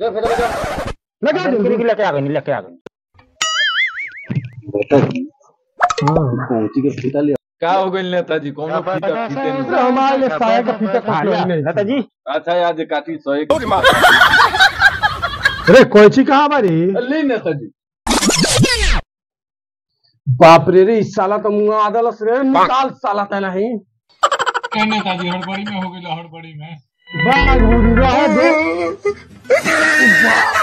जा फिर जा। लगा जल्दी लेके लेके आ गई लेके आ गई पहुँची के फीता ले का हो गइल नेताजी कौनो फीता फीते अरे हमारे साया का फीता काट लो नेताजी। अच्छा आज काटी सौ अरे कोची कहाँ हमारी ले नेताजी। बाप रे रे इस साला तो मुँह आदलस रे निकाल साला ता नहीं क्या नेताजी हड़बड़ी में हो गई हड़बड़ी में। बाग बुरी रहा दो